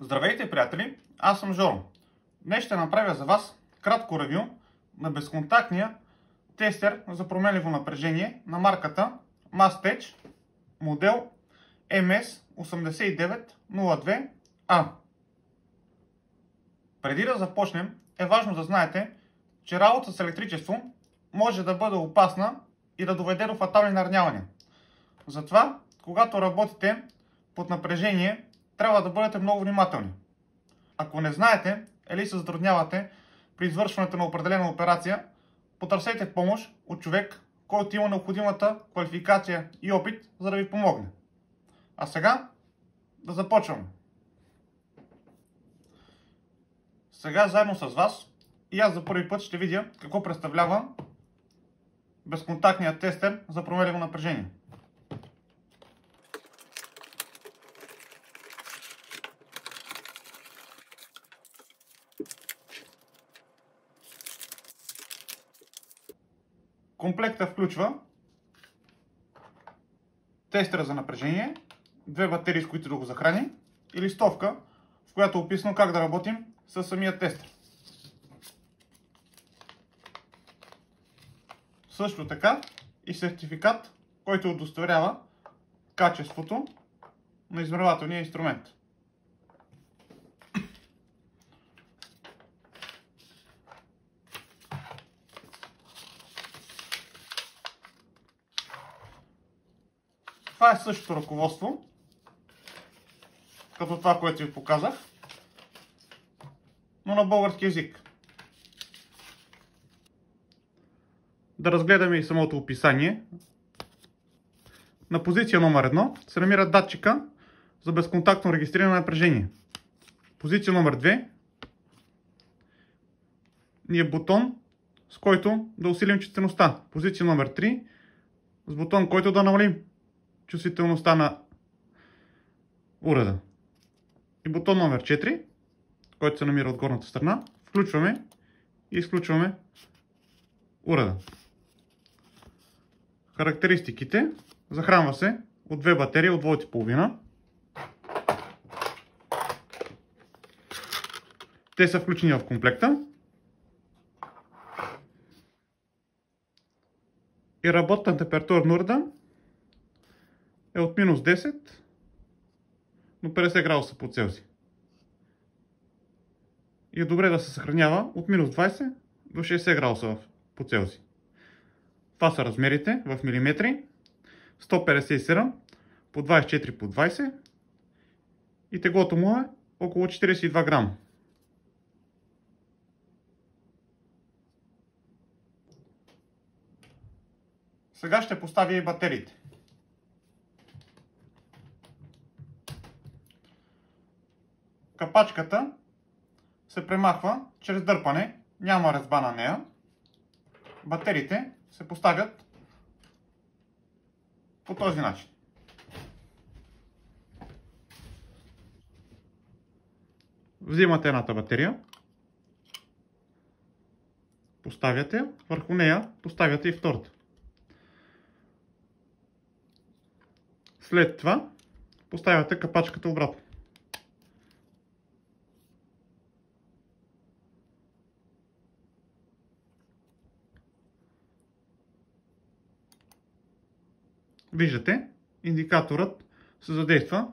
Здравейте, приятели! Аз съм Жоро. Днес ще направя за вас кратко ревю на безконтактния тестер за променливо напрежение на марката Mastech модел MS8902A. Преди да започнем, е важно да знаете, че работа с електричество може да бъде опасна и да доведе до фатални наранявания. Затова, когато работите под напрежение, трябва да бъдете много внимателни. Ако не знаете или се затруднявате при извършването на определена операция, потърсете помощ от човек, който има необходимата квалификация и опит, за да ви помогне. А сега да започваме. Сега заедно с вас и аз за първи път ще видя какво представлява безконтактният тестер за променливо напрежение. Комплекта включва тестера за напрежение, две батерии, с които да го захрани и листовка, в която е описано как да работим с самия тестер. Също така и сертификат, който удостоверява качеството на измервателния инструмент. Това е същото ръководство, като това, което ви показах, но на български язик. Да разгледаме и самото описание. На позиция номер 1 се намира датчика за безконтактно регистриране на напрежение. Позиция номер 2 ни е бутон, с който да усилим чувствеността. Позиция номер 3 с бутон, който да намалим чувствителността на уреда. И бутон номер 4, който се намира от горната страна, включваме и изключваме уреда. Характеристиките. Захранва се от две батерии от вольт и половина. Те са включени в комплекта. И работна температура на уреда е от минус 10 до 50 градуса по Целзий. И е добре да се съхранява от минус 20 до 60 градуса по Целзий. Това са размерите в милиметри. 157 по 24 по 20 и теглото му е около 42 грама. Сега ще поставя и батериите. Капачката се премахва чрез дърпане, няма резба на нея. Батериите се поставят по този начин. Взимате едната батерия, поставяте, върху нея поставяте и втората. След това поставяте капачката обратно. Виждате, индикаторът се задейства,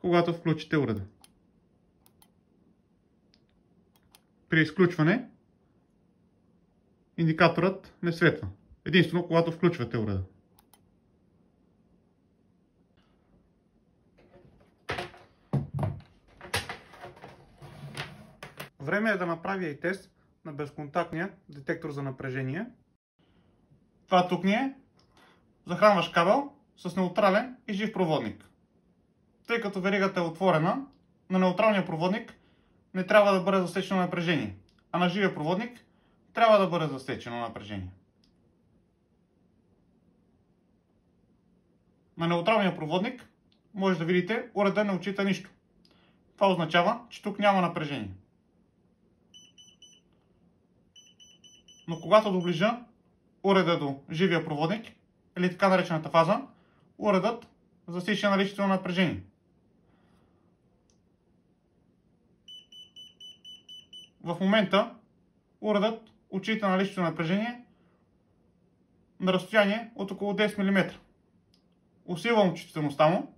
когато включите уреда. При изключване индикаторът не светва. Единствено, когато включвате уреда. Време е да направя и тест на безконтактния детектор за напрежение. Това тук ни е захранваш кабел с неутрален и жив проводник. Тъй като веригата е отворена, на неутралния проводник не трябва да бъде засечено напрежение, а на живия проводник трябва да бъде засечено напрежение. На неутралния проводник може да видите уреда не отчита нищо. Това означава, че тук няма напрежение. Но когато доближа уреда до живия проводник, или така наречената фаза, уредът засича наличието на напрежение. в момента уредът отчита наличието на напрежение на разстояние от около 10 мм. Усилвам чувствителността му.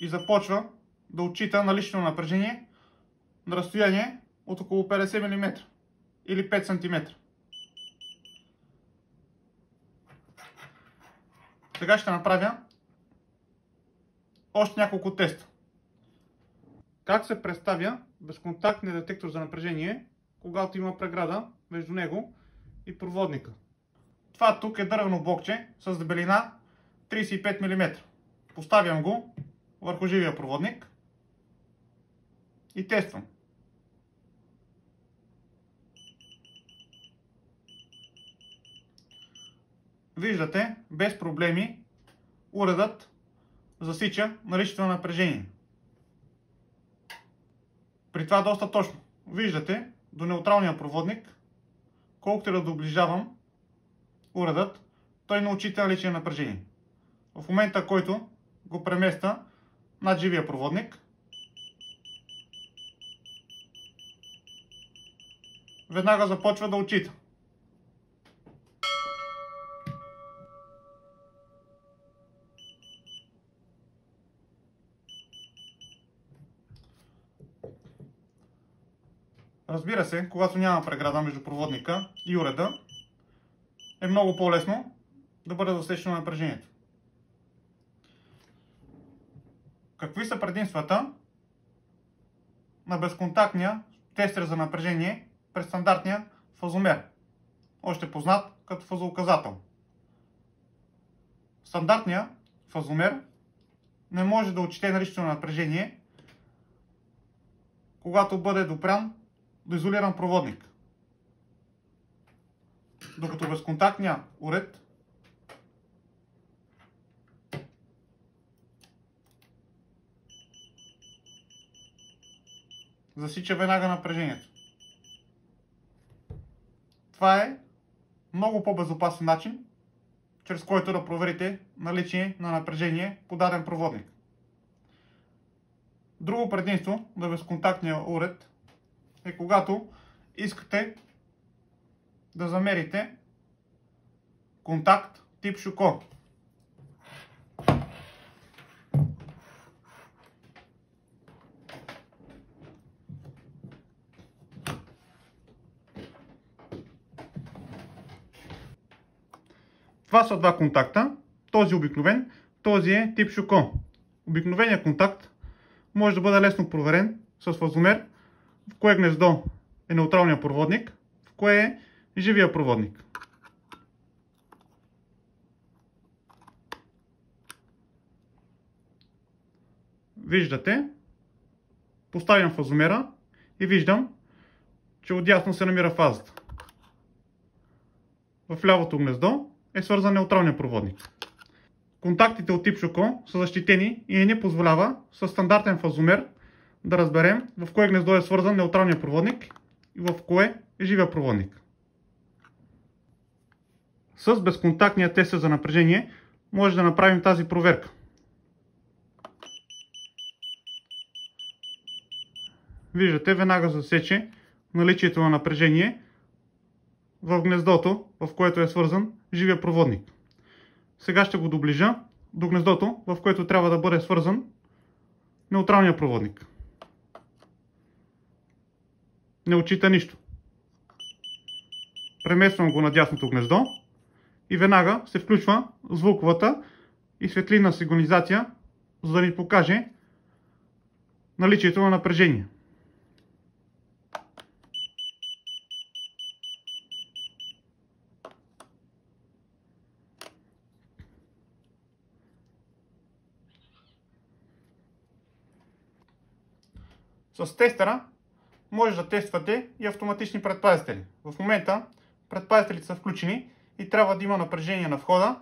И започва да отчита наличието на напрежение на разстояние от около 50 мм или 5 см. Сега ще направя още няколко теста. Как се представя безконтактният детектор за напрежение, когато има преграда между него и проводника? Това тук е дървено блокче с дебелина 35 мм. Поставям го върху живия проводник и тествам. Виждате, без проблеми, уредът засича наличието на напрежение. При това доста точно. Виждате, до неутралния проводник, колкото да доближавам уредът, той не отчита наличие на напрежение. В момента, който го преместа над живия проводник, веднага започва да отчита. Разбира се, когато няма преграда между проводника и уреда, е много по-лесно да бъде засечено напрежението. Какви са предимствата на безконтактния тестер за напрежение през стандартния фазомер, още познат като фазоуказател? Стандартният фазомер не може да отчете наличието на напрежение, когато бъде допрян до изолиран проводник. Докато безконтактния уред засича веднага напрежението. Това е много по-безопасен начин, чрез който да проверите наличие на напрежение по даден проводник. Друго предимство на безконтактния уред е когато искате да замерите контакт тип Шуко. Това са два контакта. Този обикновен, този е тип Шуко. Обикновеният контакт може да бъде лесно проверен с фазомер в кое гнездо е неутралният проводник, в кое е живия проводник. Виждате, поставям фазомера и виждам, че отдясно се намира фазата. В лявото гнездо е свързан неутралния проводник. Контактите от тип Шоко са защитени и не позволява с стандартен фазомер да разберем в кое гнездо е свързан неутралния проводник и в кое е живия проводник. С безконтактния тест за напрежение може да направим тази проверка. Виждате, веднага засече наличието на напрежение в гнездото, в което е свързан живия проводник. Сега ще го доближа до гнездото, в което трябва да бъде свързан неутралния проводник не отчита нищо. Премествам го на дясното гнездо и веднага се включва звуковата и светлинна сигнализация, за да ни покаже наличието на напрежение. С тестера може да тествате и автоматични предпазители. В момента предпазителите са включени и трябва да има напрежение на входа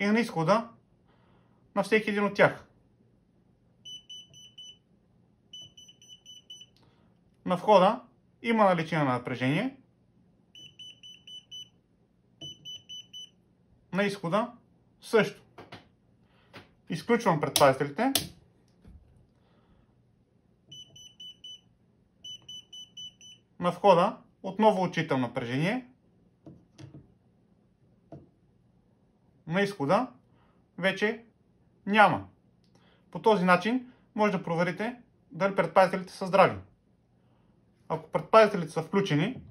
и на изхода на всеки един от тях. На входа има наличие на напрежение. На изхода също. изключвам предпазителите. На входа отново отчитам напрежение. На изхода вече няма. По този начин може да проверите дали предпазителите са здрави. Ако предпазителите са включени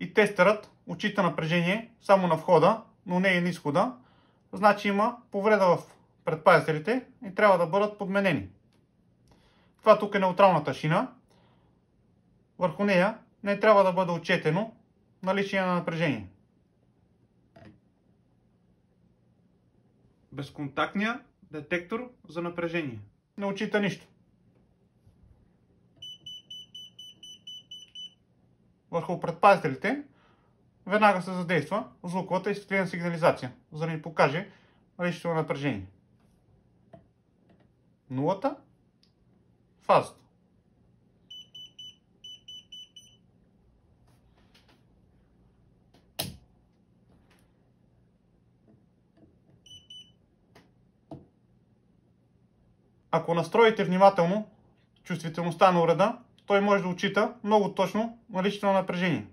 и тестерът отчита напрежение само на входа, но не и на изхода, значи има повреда в предпазителите и трябва да бъдат подменени. Това тук е неутралната шина. Върху нея не трябва да бъде отчетено наличие на напрежение. Безконтактния детектор за напрежение. Не отчита нищо. Върху предпазителите веднага се задейства звуковата и светлина сигнализация, за да ни покаже наличието на напрежение. Нулата, фазата. Ако настроите внимателно чувствителността на уреда, той може да отчита много точно наличието на напрежение.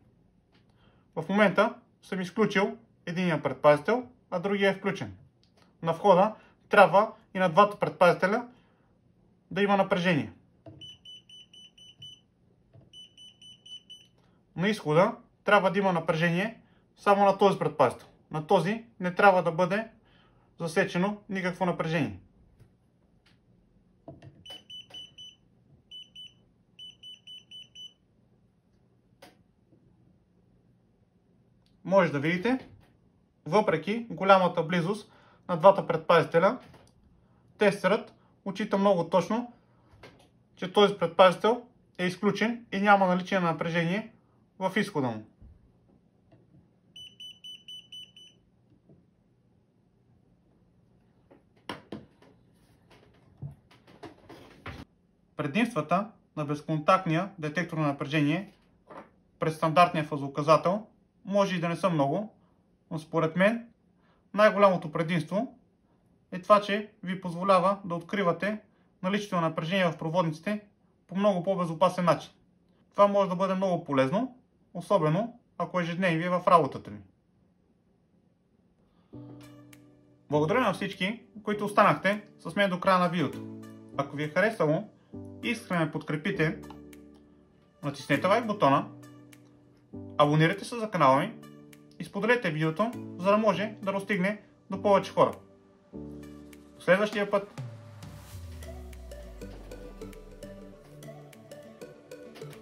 В момента съм изключил единия предпазител, а другия е включен. На входа трябва и на двата предпазителя да има напрежение. На изхода трябва да има напрежение само на този предпазител. На този не трябва да бъде засечено никакво напрежение. Може да видите, въпреки голямата близост на двата предпазителя, тестерът отчита много точно, че този предпазител е изключен и няма наличие на напрежение в изхода му. Предимствата на безконтактния детектор на напрежение през стандартния фазоуказател може и да не са много, но според мен най-голямото предимство е това, че ви позволява да откривате наличието на напрежение в проводниците по много по-безопасен начин. Това може да бъде много полезно, особено ако ежедневие в работата ви. Благодаря на всички, които останахте с мен до края на видеото. Ако ви е харесало и да подкрепите, натиснете лайк бутона Абонирайте се за канала ми и споделете видеото, за да може да достигне до повече хора. До следващия път!